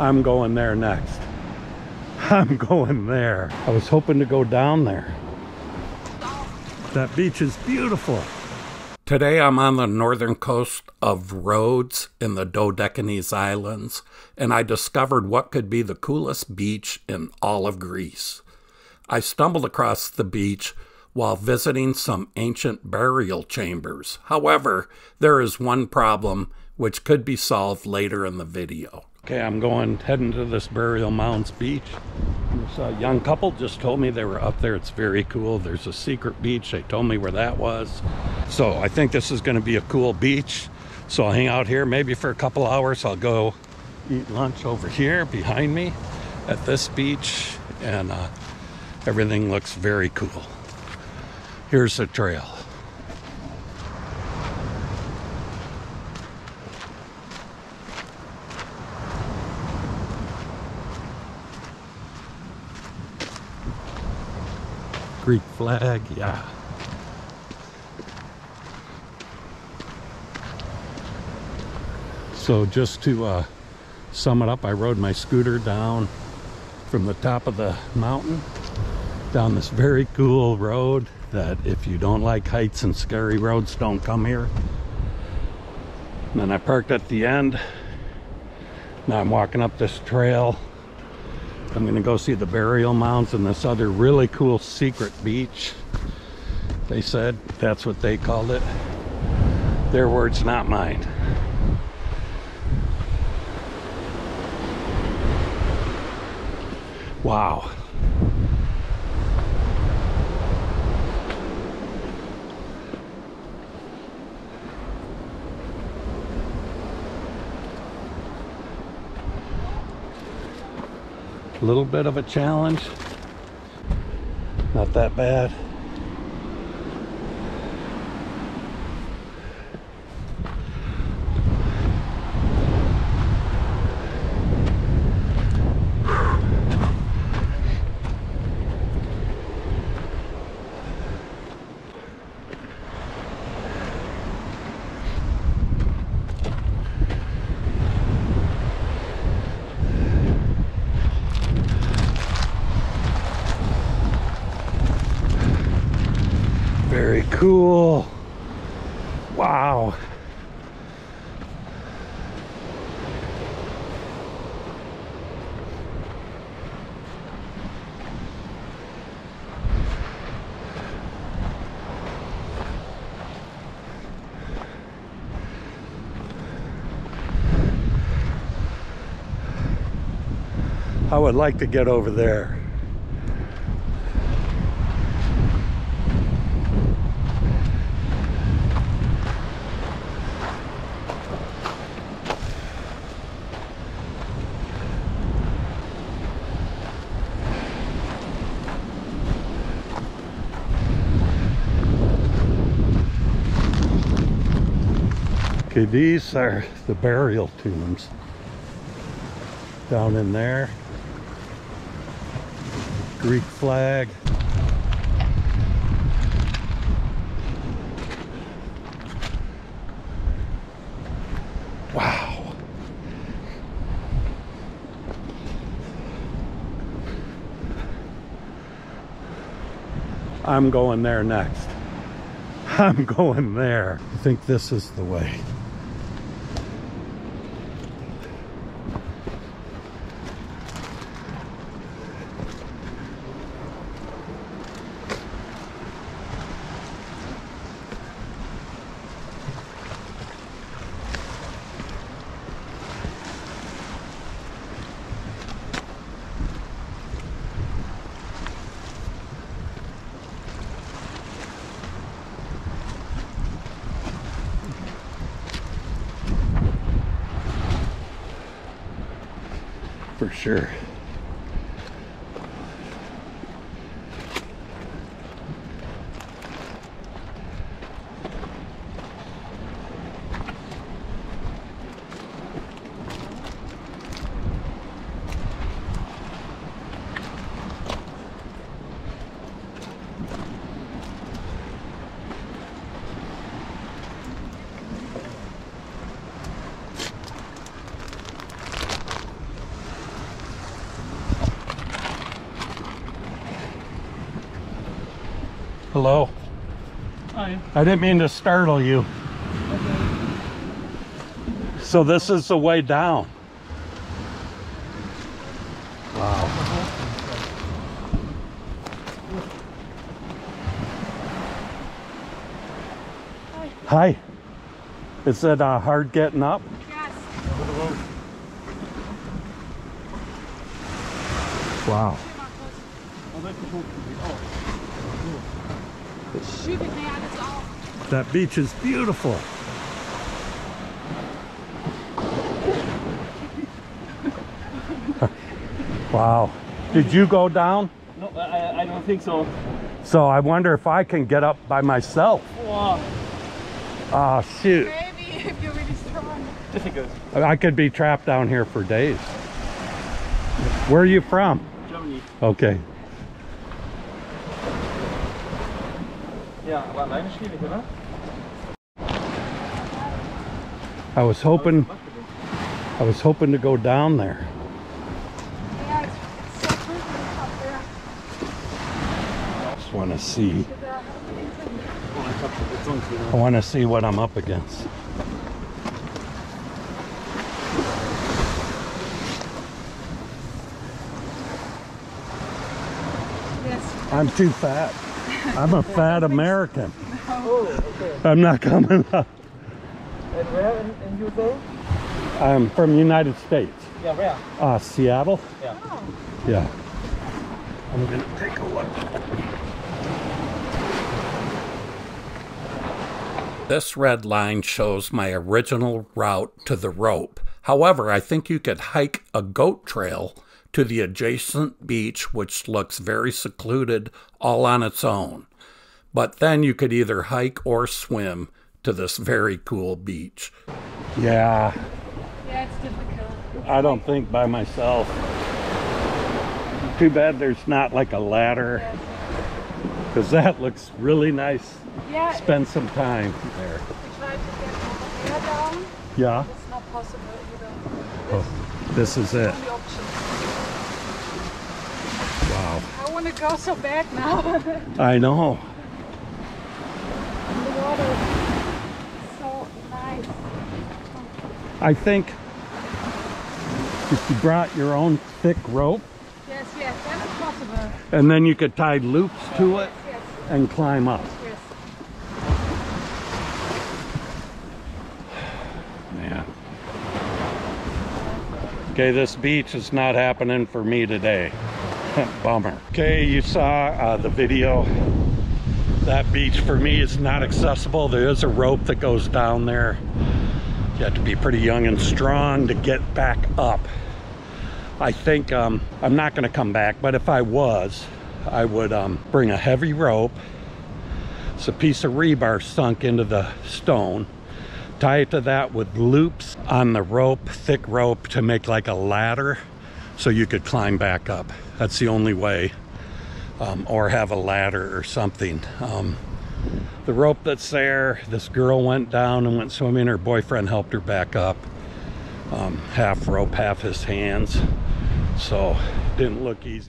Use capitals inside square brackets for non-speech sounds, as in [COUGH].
I'm going there next. [LAUGHS] I'm going there. I was hoping to go down there. That beach is beautiful. Today I'm on the northern coast of Rhodes in the Dodecanese Islands, and I discovered what could be the coolest beach in all of Greece. I stumbled across the beach while visiting some ancient burial chambers. However, there is one problem which could be solved later in the video. Okay, I'm going heading to this Burial Mounds beach. This uh, young couple just told me they were up there. It's very cool. There's a secret beach. They told me where that was. So I think this is going to be a cool beach. So I'll hang out here maybe for a couple hours. I'll go eat lunch over here behind me at this beach. And uh, everything looks very cool. Here's the trail. Flag, yeah. So just to uh, sum it up, I rode my scooter down from the top of the mountain down this very cool road that if you don't like heights and scary roads, don't come here. And then I parked at the end. Now I'm walking up this trail I'm gonna go see the burial mounds and this other really cool secret beach. They said that's what they called it. Their words, not mine. Wow. A little bit of a challenge. Not that bad. Very cool. Wow. I would like to get over there. Okay, these are the burial tombs down in there. Greek flag. Wow. I'm going there next. [LAUGHS] I'm going there. I think this is the way. For sure. Hello. Hi. I didn't mean to startle you. Okay. So this is the way down. Wow. Hi. Is it uh, hard getting up? Yes. Wow. Shoot it, man. It's all. That beach is beautiful. [LAUGHS] wow. Did you go down? No, I, I don't think so. So I wonder if I can get up by myself. Wow. Ah, shoot. Maybe if you're really strong. Difficult. I could be trapped down here for days. Where are you from? Germany. Okay. Ja, aber alleine schwierig, oder? I was hoping Was machst du denn? I was hoping to go down there. Yeah, it's, it's so pretty up there. Just want to see. There are things in- ich hab jetzt sonst wieder. I want to see what I'm up against. Yes. I'm too fat. I'm a fat American. Oh, okay. I'm not coming up. And where in, in USA? I'm from United States. Yeah, where? Uh, Seattle. Yeah. Oh, Yeah. I'm gonna take a look. This red line shows my original route to the rope. However, I think you could hike a goat trail to the adjacent beach, which looks very secluded all on its own. But then you could either hike or swim to this very cool beach. Yeah, yeah, it's difficult. I don't think by myself. Too bad there's not like a ladder, because that looks really nice. Yeah, Spend some time there. we tried to get down. Yeah. It's not possible either. Oh, this is it. Only option. Wow. I want to go so bad now. [LAUGHS] I know. water is so nice. I think if you brought your own thick rope, Yes, yes, that is possible. and then you could tie loops to it Yes, and climb up. yes. Man. Okay, this beach is not happening for me today. [LAUGHS] Bummer. Okay, you saw uh, the video. That beach for me is not accessible. There is a rope that goes down there. You have to be pretty young and strong to get back up. I think um, I'm not going to come back, but if I was, I would um, bring a heavy rope. It's a piece of rebar sunk into the stone tie it to that with loops on the rope, thick rope to make like a ladder so you could climb back up. That's the only way. Um, or have a ladder or something. Um, the rope that's there, this girl went down and went swimming. Her boyfriend helped her back up. Um, half rope, half his hands. So didn't look easy.